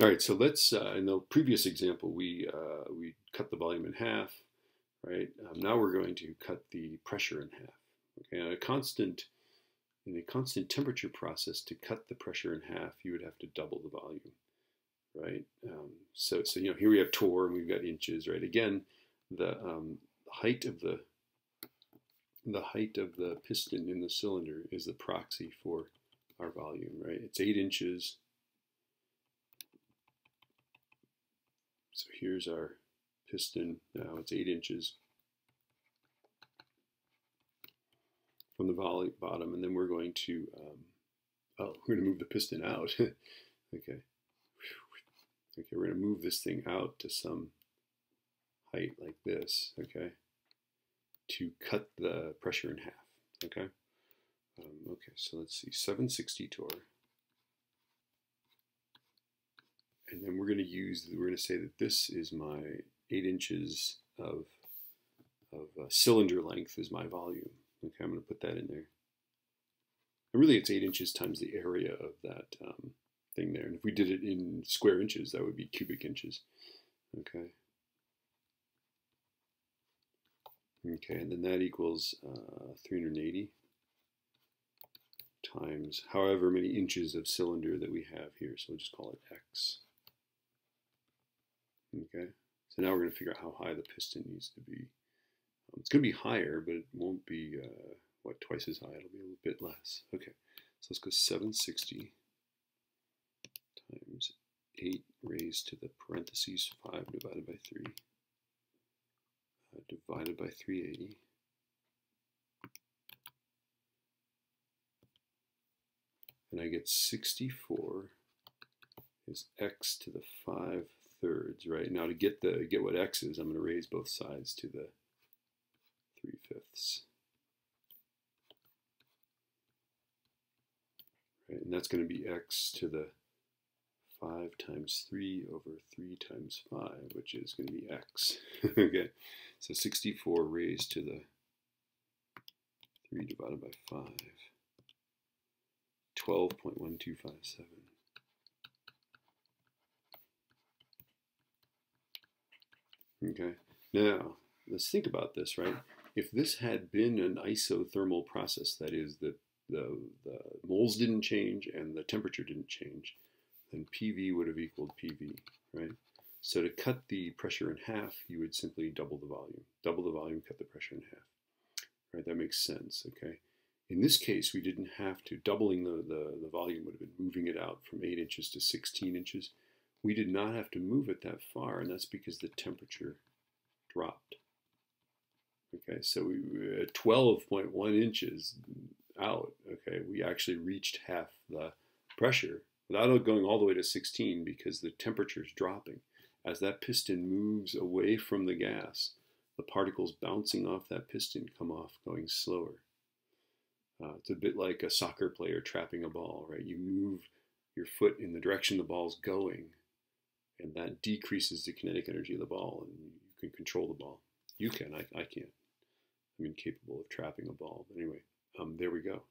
All right, so let's, uh, in the previous example, we, uh, we cut the volume in half, right? Um, now we're going to cut the pressure in half. Okay, a constant, in a constant temperature process, to cut the pressure in half, you would have to double the volume, right? Um, so, so, you know, here we have torr and we've got inches, right? Again, the um, height of the, the height of the piston in the cylinder is the proxy for our volume, right? It's eight inches So here's our piston. Now it's eight inches from the volley bottom, and then we're going to, um, oh, we're going to move the piston out. okay. Okay, we're going to move this thing out to some height like this, okay, to cut the pressure in half, okay? Um, okay, so let's see, 760 torr. And then we're going to use, we're going to say that this is my 8 inches of, of uh, cylinder length is my volume. Okay, I'm going to put that in there. And really it's 8 inches times the area of that um, thing there. And if we did it in square inches, that would be cubic inches. Okay. Okay, and then that equals uh, 380 times however many inches of cylinder that we have here. So we'll just call it X. Okay, so now we're going to figure out how high the piston needs to be. Um, it's going to be higher, but it won't be, uh, what, twice as high. It'll be a little bit less. Okay, so let's go 760 times 8 raised to the parentheses 5 divided by 3 uh, divided by 380. And I get 64 is x to the 5 thirds, right? Now to get the get what x is, I'm going to raise both sides to the 3 fifths. Right, and that's going to be x to the 5 times 3 over 3 times 5, which is going to be x. okay, so 64 raised to the 3 divided by 5, 12.1257. Okay, now let's think about this, right? If this had been an isothermal process, that is, the, the, the moles didn't change and the temperature didn't change, then PV would have equaled PV, right? So to cut the pressure in half, you would simply double the volume. Double the volume, cut the pressure in half. Right, that makes sense, okay? In this case, we didn't have to. Doubling the, the, the volume would have been moving it out from 8 inches to 16 inches we did not have to move it that far, and that's because the temperature dropped. Okay, so we at 12.1 inches out, okay, we actually reached half the pressure without going all the way to 16 because the temperature is dropping. As that piston moves away from the gas, the particles bouncing off that piston come off going slower. Uh, it's a bit like a soccer player trapping a ball, right? You move your foot in the direction the ball's going, and that decreases the kinetic energy of the ball, and you can control the ball. You can, I, I can't. I'm incapable of trapping a ball. But anyway, um, there we go.